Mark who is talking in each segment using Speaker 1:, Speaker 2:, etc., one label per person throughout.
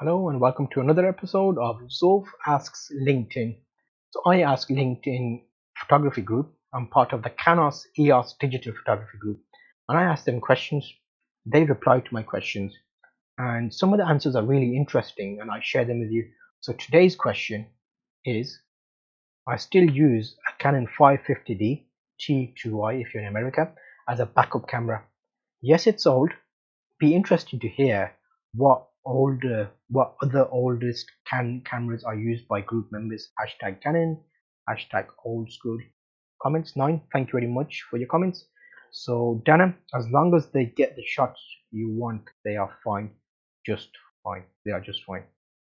Speaker 1: Hello and welcome to another episode of Zulf Asks LinkedIn. So I ask LinkedIn photography group. I'm part of the Canon EOS digital photography group and I ask them questions. They reply to my questions and some of the answers are really interesting and I share them with you. So today's question is I still use a Canon 550D T2i if you're in America as a backup camera. Yes, it's old. Be interesting to hear what older what other oldest can cameras are used by group members? Hashtag canon hashtag old school. Comments nine thank you very much for your comments. So dana as long as they get the shots you want they are fine just fine they are just fine.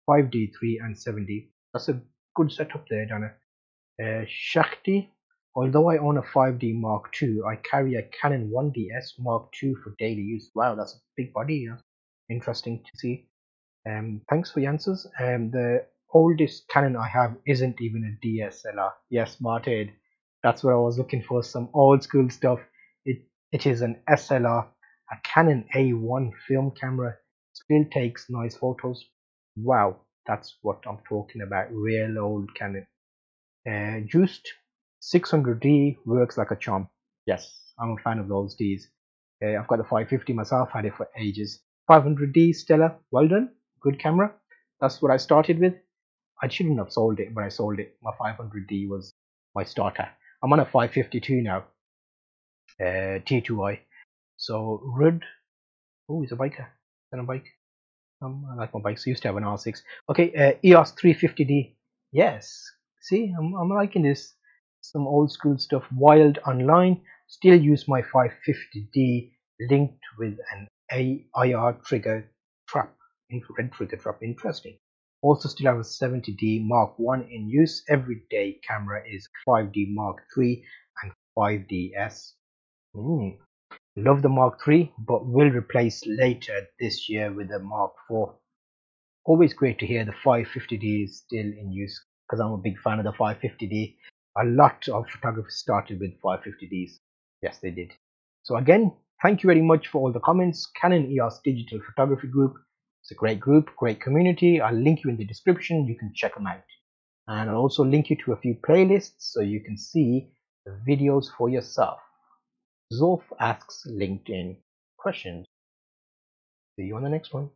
Speaker 1: 5d 3 and 7d that's a good setup there dana. Uh, shakti although i own a 5d mark ii i carry a canon 1ds mark ii for daily use. Wow that's a big body yeah interesting to see. Um, thanks for the answers. Um, the oldest Canon I have isn't even a DSLR. Yes, Martin, that's what I was looking for. Some old school stuff. It it is an SLR, a Canon A1 film camera. Still takes nice photos. Wow, that's what I'm talking about. Real old Canon. Uh, Juiced 600D works like a charm. Yes, I'm a fan of those Ds. Uh, I've got the 550 myself, had it for ages. 500D Stella, well done, good camera. That's what I started with. I shouldn't have sold it, but I sold it. My 500D was my starter. I'm on a 552 now, uh, T2i. So Rud, oh, he's a biker. That a bike? Um, I like my bikes. I used to have an R6. Okay, uh, EOS 350D. Yes, see, I'm, I'm liking this. Some old school stuff. Wild online. Still use my 550D linked with an IR trigger trap, infrared trigger trap. Interesting. Also still have a 70D Mark 1 in use. Everyday camera is 5D Mark 3 and 5DS. Mm. Love the Mark 3 but will replace later this year with the Mark 4. Always great to hear the 550D is still in use because I'm a big fan of the 550D. A lot of photographers started with 550Ds. Yes, they did. So again, Thank you very much for all the comments. Canon EOS Digital Photography Group. It's a great group, great community. I'll link you in the description. You can check them out. And I'll also link you to a few playlists so you can see the videos for yourself. Zulf asks LinkedIn questions. See you on the next one.